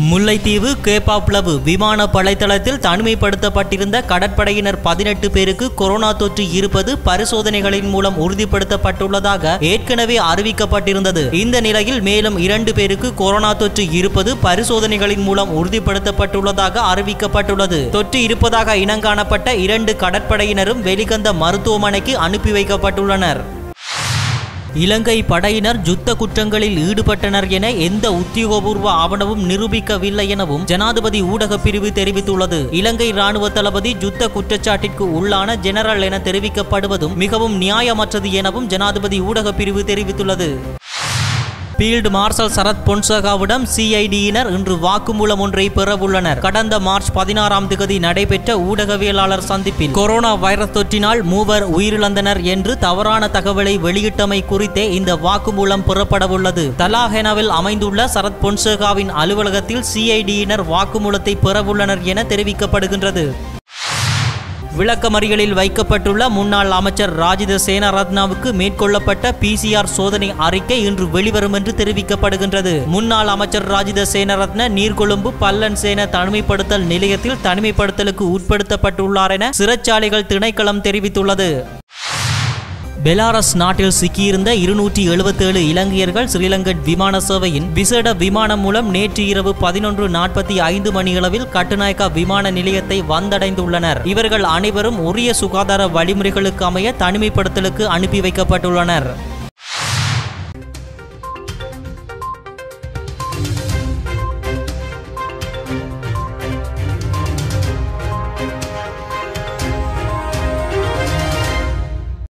முல்லைத்தீவு கேப்பாப்ளவு விமான படைத்தளத்தில் தனிமைப்படுத்தப்பட்டிருந்த கடற்படையினர் பதினெட்டு பேருக்கு கொரோனா தொற்று இருப்பது பரிசோதனைகளின் மூலம் உறுதிப்படுத்தப்பட்டுள்ளதாக ஏற்கனவே அறிவிக்கப்பட்டிருந்தது. இந்த நிலையில் மேலும் இரண்டு பேருக்கு கொரோனா தொற்று இருப்பது பரிசோதனைகளின் மூலம் உறுதிப்படுத்தப்பட்டுள்ளதாக அறிவிக்கப்பட்டுள்ளது. தொற்று இருப்பதாக இனங்காணப்பட்ட இரண்டு கடற்படையினரும் வெளிகந்த மருத்துவமனைக்கு அனுப்பி வைக்கப்பட்டுள்ளனர். இலங்கை படையினர் யுத்த குற்றங்களில் ஈடுபட்டனர் என எந்த உத்தியோகபூர்வ ஆவணமும் நிரூபிக்கவில்லை எனவும் ஜனாதிபதி ஊடகப் பிரிவு தெரிவித்துள்ளது. இலங்கை ராணுவ தளபதி யுத்த குற்றச்சாட்டிற்கு உள்ளான ஜெனரல் என தெரிவிக்கப்படுவதும் மிகவும் நியாயமற்றது எனவும் ஜனாதிபதி ஊடகப் பிரிவு தெரிவித்துள்ளது. ஃபீல்டு மார்ஷல் சரத் பொன்சகாவிடம் சிஐடியினர் இன்று வாக்குமூலம் ஒன்றை பெறவுள்ளனர். கடந்த மார்ச் பதினாறாம் தேதி நடைபெற்ற ஊடகவியலாளர் சந்திப்பில் கொரோனா வைரஸ் தொற்றினால் மூவர் உயிரிழந்தனர் என்று தவறான தகவலை வெளியிட்டமை குறித்தே இந்த வாக்குமூலம் பெறப்படவுள்ளது. தலாஹெனாவில் அமைந்துள்ள சரத் பொன்சேகாவின் அலுவலகத்தில் சிஐடியினர் வாக்குமூலத்தை பெறவுள்ளனர் என தெரிவிக்கப்படுகின்றது. விளக்கமறியலில் வைக்கப்பட்டுள்ள முன்னாள் அமைச்சர் ராஜித சேனாரத்னாவுக்கு மேற்கொள்ளப்பட்ட பிசிஆர் சோதனை அறிக்கை இன்று வெளிவரும் என்று தெரிவிக்கப்படுகின்றது. முன்னாள் அமைச்சர் ராஜித சேனரத்ன நீர்கொழும்பு பல்லன் சேன தனிமைப்படுத்தல் நிலையத்தில் தனிமைப்படுத்தலுக்கு உட்படுத்தப்பட்டுள்ளார் என சிறைச்சாலைகள் திணைக்களம் தெரிவித்துள்ளது. பெலாரஸ் நாட்டில் சிக்கியிருந்த இருநூற்றி எழுபத்தேழு இலங்கையர்கள் ஸ்ரீலங்கன் விமான சேவையின் விசேட விமானம் மூலம் நேற்று இரவு பதினொன்று நாற்பத்தி ஐந்து மணியளவில் கட்டுநாயக்கா விமான நிலையத்தை வந்தடைந்துள்ளனர். இவர்கள் அனைவரும் உரிய சுகாதார வழிமுறைகளுக்கு அமைய தனிமைப்படுத்தலுக்கு அனுப்பி வைக்கப்பட்டுள்ளனர்.